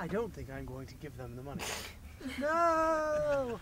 I don't think I'm going to give them the money. no!